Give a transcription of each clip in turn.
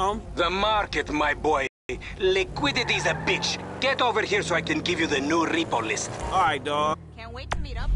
Um? The market, my boy. Liquidity's a bitch. Get over here so I can give you the new repo list. Alright, dog. Can't wait to meet up.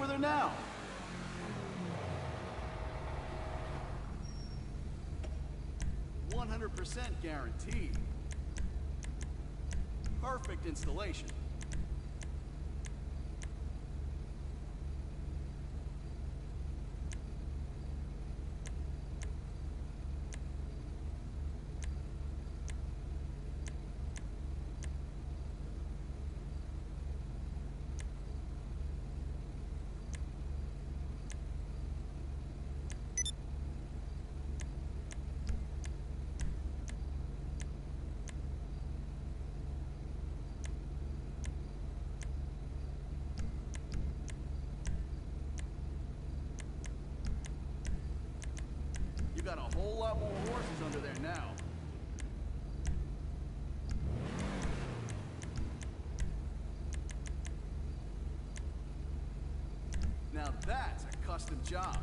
With her now? One hundred percent guaranteed. Perfect installation. You got a whole lot more horses under there now. Now that's a custom job.